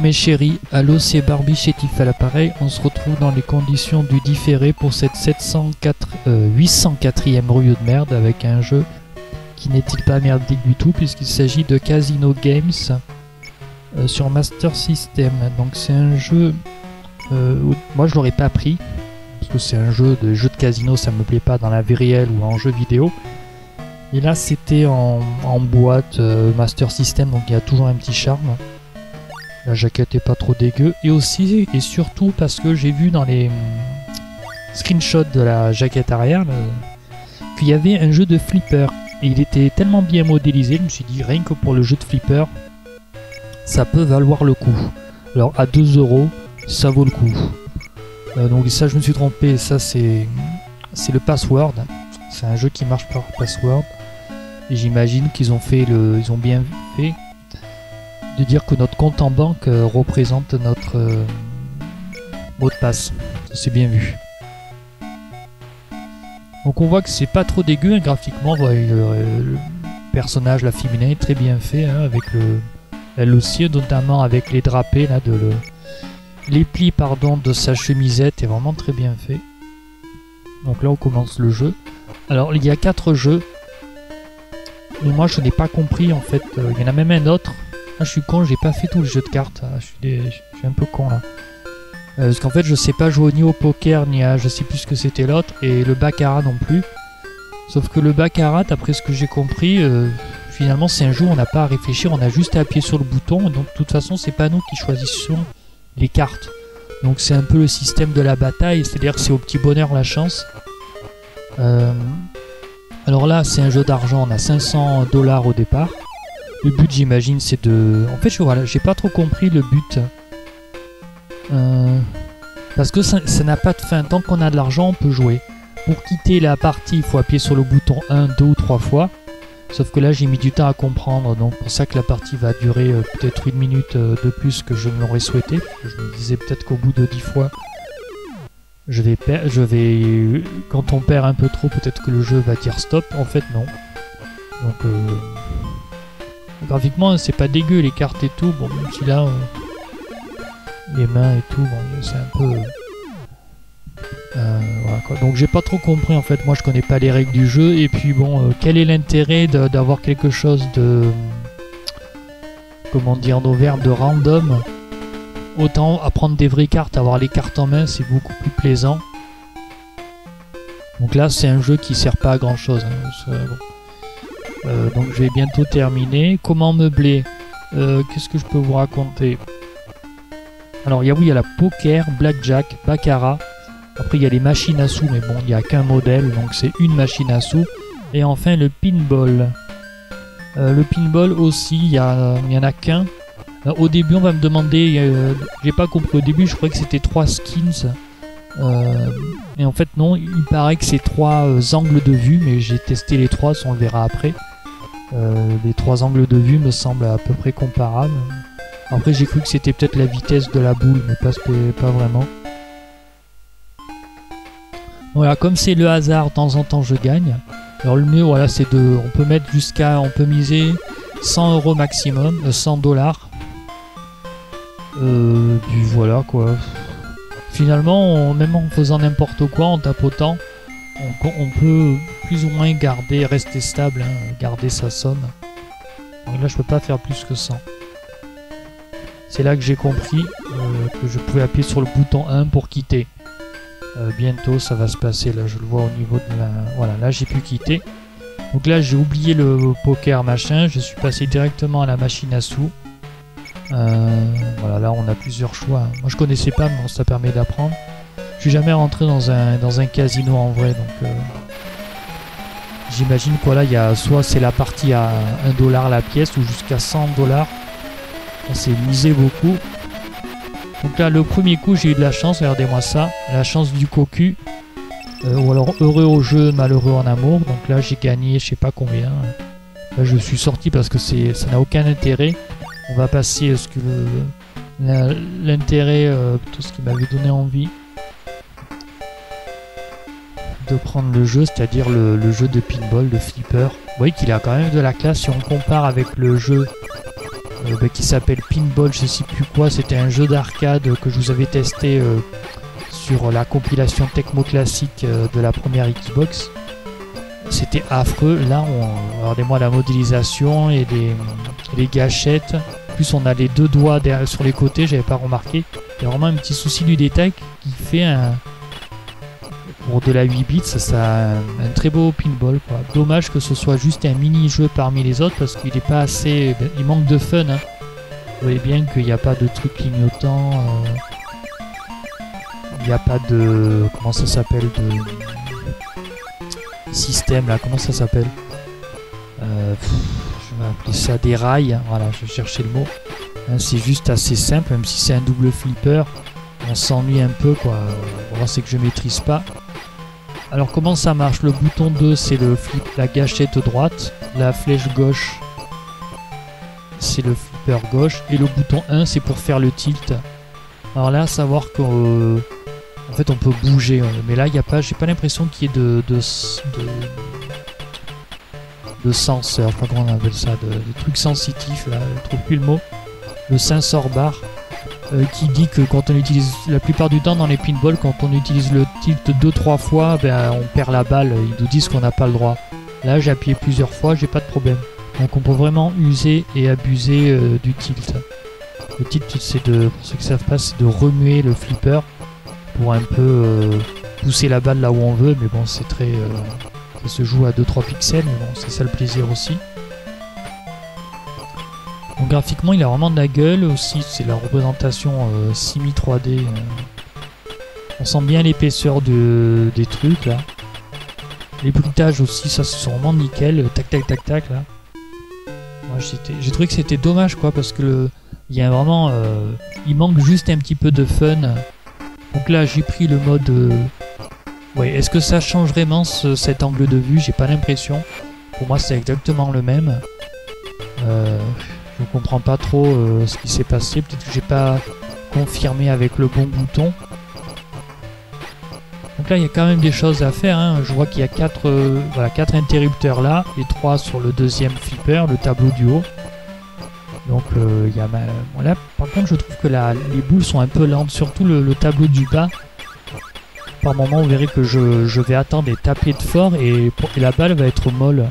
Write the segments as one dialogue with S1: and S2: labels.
S1: mes chéris, allô c'est Barbie chétif à l'appareil, on se retrouve dans les conditions du différé pour cette 704, 804e rouille de merde avec un jeu qui n'est-il pas merdique du tout puisqu'il s'agit de Casino Games euh, sur Master System. Donc c'est un jeu, euh, moi je l'aurais pas pris parce que c'est un jeu de jeu de casino, ça me plaît pas dans la vie réelle ou en jeu vidéo. Et là c'était en, boîte euh, Master System donc il y a toujours un petit charme. La jaquette est pas trop dégueu. Et aussi et surtout parce que j'ai vu dans les hum, screenshots de la jaquette arrière qu'il y avait un jeu de flipper. Et il était tellement bien modélisé, je me suis dit rien que pour le jeu de flipper, ça peut valoir le coup. Alors à 2 euros, ça vaut le coup. Euh, donc ça je me suis trompé, ça c'est c'est le password. C'est un jeu qui marche par password. Et j'imagine qu'ils ont fait le. Ils ont bien fait de dire que notre compte en banque euh, représente notre euh, mot de passe. C'est bien vu. Donc on voit que c'est pas trop dégueu hein, graphiquement. le, personnage, la féminin est très bien fait hein, avec le, elle aussi, notamment avec les drapés là de le, les plis pardon de sa chemisette est vraiment très bien fait. Donc là on commence le jeu. Alors il y a quatre jeux. Mais moi je n'ai pas compris en fait. Euh, il y en a même un autre ah, je suis con, j'ai pas fait tout le jeu de cartes. Ah, je, suis un peu con là. Euh, parce qu'en fait, je sais pas jouer ni au poker, ni à je sais plus ce que c'était l'autre, et le baccarat non plus. Sauf que le baccarat, après ce que j'ai compris, euh, finalement, c'est un jeu où on n'a pas à réfléchir, on a juste à appuyer sur le bouton. Donc, de toute façon, c'est pas nous qui choisissons les cartes. Donc, c'est un peu le système de la bataille, c'est-à-dire que c'est au petit bonheur la chance. Euh, alors là, c'est un jeu d'argent, on a 500 dollars au départ. Le but, j'imagine, c'est de... En fait, je j'ai pas trop compris le but. Euh, parce que ça n'a pas de fin. Tant qu'on a de l'argent, on peut jouer. Pour quitter la partie, il faut appuyer sur le bouton 1, 2 ou 3 fois. Sauf que là, j'ai mis du temps à comprendre. Donc, pour ça que la partie va durer euh, peut-être une minute euh, de plus que je l'aurais souhaité. Je me disais peut-être qu'au bout de 10 fois, je vais, je vais... Quand on perd un peu trop, peut-être que le jeu va dire stop. En fait, non. Donc... Graphiquement, c'est pas dégueu les cartes et tout. Bon, même si là, les mains et tout, c'est un peu. Euh, voilà quoi. Donc j'ai pas trop compris en fait. Moi, je connais pas les règles du jeu. Et puis bon, euh, quel est l'intérêt d'avoir quelque chose de. Comment dire, nos verbes de random? Autant apprendre des vraies cartes, avoir les cartes en main, c'est beaucoup plus plaisant. Donc là, c'est un jeu qui sert pas à grand chose. Hein. Euh, donc je vais bientôt terminer. Comment meubler euh, Qu'est-ce que je peux vous raconter Alors il y a il y a la poker, blackjack, baccarat. Après il y a les machines à sous, mais bon, il n'y a qu'un modèle, donc c'est une machine à sous. Et enfin le pinball. Euh, le pinball aussi, il y, en a qu'un. au début, on va me demander, j'ai pas compris au début, je croyais que c'était trois skins. Et en fait non, il paraît que c'est trois angles de vue, mais j'ai testé les trois, on le verra après. Euh, les trois angles de vue me semblent à peu près comparables. Après j'ai cru que c'était peut-être la vitesse de la boule, mais pas, vraiment. Voilà, comme c'est le hasard, de temps en temps je gagne. Alors le mieux, voilà, c'est de, on peut mettre jusqu'à, on peut miser 100 euros maximum, 100 euh, dollars. Euh, puis voilà quoi. Finalement, même en faisant n'importe quoi, en tapotant, on, peut plus ou moins garder, rester stable, hein, garder sa somme. Donc là, je peux pas faire plus que 100. C'est là que j'ai compris euh, que je pouvais appuyer sur le bouton 1 pour quitter. Euh, bientôt, ça va se passer. Là, je le vois au niveau de la... Voilà, là, j'ai pu quitter. Donc là, j'ai oublié le poker machin. Je suis passé directement à la machine à sous. Euh, voilà, là, on a plusieurs choix. Moi, je connaissais pas, mais ça permet d'apprendre. Suis jamais rentré dans un, dans un casino en vrai, donc euh, j'imagine quoi là, il y a soit c'est la partie à 1 dollar la pièce ou jusqu'à 100 dollars. C'est misé beaucoup. Donc là, le premier coup, j'ai eu de la chance, regardez-moi ça, la chance du cocu. Euh, ou alors heureux au jeu, malheureux en amour. Donc là, j'ai gagné, je sais pas combien. Là, je suis sorti parce que c'est, ça n'a aucun intérêt. On va passer ce que l'intérêt, euh, tout ce qui m'avait donné envie de prendre le jeu, c'est-à-dire le, jeu de pinball, de flipper. Vous voyez qu'il a quand même de la classe si on compare avec le jeu euh, bah, qui s'appelle Pinball, je sais plus quoi. C'était un jeu d'arcade que je vous avais testé euh, sur la compilation Tecmo classique euh, de la première Xbox. C'était affreux. Là, on, regardez-moi la modélisation et les, gâchettes. En plus, on a les deux doigts sur les côtés, j'avais pas remarqué. Il y a vraiment un petit souci du détail qui fait un. Pour de la 8 bits, ça, un, très beau pinball. Dommage que ce soit juste un mini-jeu parmi les autres parce qu'il n'est pas assez. Ben, il manque de fun. Hein. Vous voyez bien qu'il n'y a pas de trucs clignotants. Euh, il n'y a pas de. Comment ça s'appelle De système là, comment ça s'appelle euh, Je vais appeler ça des rails, voilà, je cherchais le mot. Hein, c'est juste assez simple, même si c'est un double flipper, on s'ennuie un peu quoi. Voilà, c'est que je maîtrise pas. Alors comment ça marche? Le bouton 2 c'est le flip, la gâchette droite, la flèche gauche c'est le flipper gauche et le bouton 1 c'est pour faire le tilt. Alors là, savoir que euh, en fait, on peut bouger, mais là, il n'y a pas. J'ai pas l'impression qu'il y ait de de, de, de senseur, pas comment on appelle ça, de, trucs sensitifs. Là, je trouve plus le mot. Le sensor bar euh, qui dit que quand on utilise la plupart du temps dans les pinballs, quand on utilise le tilt 2-3 fois, ben, on perd la balle. Ils nous disent qu'on n'a pas le droit. Là, j'ai appuyé plusieurs fois, j'ai pas de problème. Donc, on peut vraiment user et abuser euh, du tilt. Le tilt, c'est de, pour ceux qui savent pas, c'est de remuer le flipper pour un peu euh, pousser la balle là où on veut, mais bon, c'est très. Ça se joue à 2-3 pixels, mais bon, c'est ça le plaisir aussi. Graphiquement, il a vraiment de la gueule aussi, c'est la représentation euh, simi 3D. On sent bien l'épaisseur de, des trucs là. Les bruitages aussi, ça c'est vraiment nickel. Tac tac tac tac là. Moi j'ai trouvé que c'était dommage quoi parce que il y a vraiment, il manque juste un petit peu de fun donc là, j'ai pris le mode... Euh, ouais, est-ce que ça change vraiment cet angle de vue? J'ai pas l'impression. Pour moi, c'est exactement le même. Euh, je comprends pas trop euh, ce qui s'est passé. Peut-être que j'ai pas confirmé avec le bon bouton. Donc là, il y a quand même des choses à faire. Hein. Je vois qu'il y a 4 voilà, quatre interrupteurs là et 3 sur le deuxième flipper, le tableau du haut. Donc euh, il y a voilà. Par contre je trouve que les boules sont un peu lentes, surtout le, tableau du bas. Par moment on verrait que je, vais attendre et taper de fort et, la balle va être molle.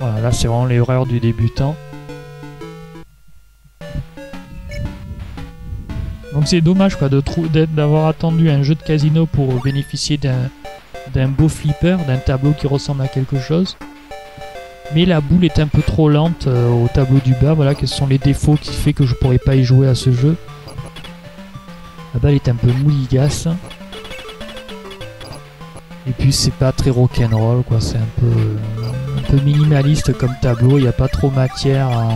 S1: Voilà, là c'est vraiment l'erreur du débutant. Donc c'est dommage quoi d'avoir attendu un jeu de casino pour bénéficier d'un beau flipper, d'un tableau qui ressemble à quelque chose. Mais la boule est un peu trop lente euh, au tableau du bas. Voilà quels sont les défauts qui fait que je pourrais pas y jouer à ce jeu. La balle est un peu mouligasse. Et puis c'est pas très rock'n'roll quoi, c'est un peu, un peu minimaliste comme tableau, il n'y a pas trop matière à...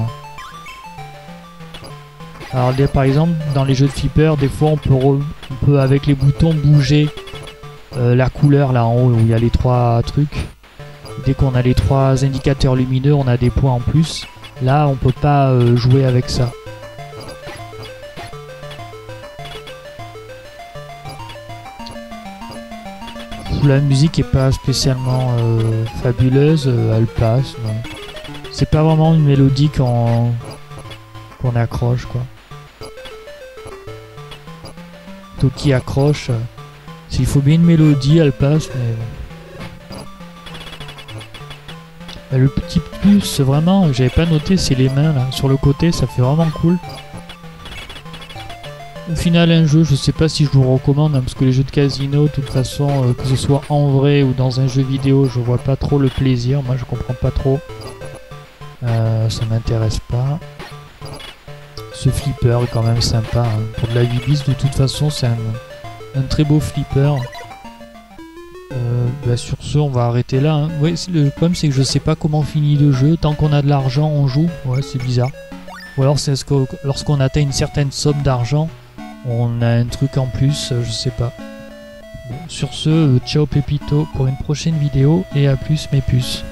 S1: Alors par exemple dans les jeux de flipper, des fois on peut, on peut avec les boutons bouger euh, la couleur là en haut où il y a les trois trucs. Dès qu'on a les trois indicateurs lumineux, on a des points en plus. Là, on peut pas euh, jouer avec ça. La musique est pas spécialement euh, fabuleuse, euh, elle passe. C'est pas vraiment une mélodie qu'on accroche quoi. Toki accroche. S'il faut bien une mélodie, elle passe, mais le petit plus, vraiment, j'avais pas noté, c'est les mains là, sur le côté, ça fait vraiment cool. Au final, un jeu, je sais pas si je vous recommande, hein, parce que les jeux de casino, de toute façon, euh, que ce soit en vrai ou dans un jeu vidéo, je vois pas trop le plaisir. Moi, je comprends pas trop. Euh, ça m'intéresse pas. Ce flipper est quand même sympa. Hein. Pour de la 8 bis, de toute façon, c'est un, très beau flipper. Euh, bah sur ce, on va arrêter là. Hein. le problème, c'est que je sais pas comment finit le jeu. Tant qu'on a de l'argent, on joue. Ouais, c'est bizarre. Ou alors, c'est lorsqu'on atteint une certaine somme d'argent, on a un truc en plus, euh, je sais pas. sur ce, euh, ciao Pepito pour une prochaine vidéo et à plus mes puces.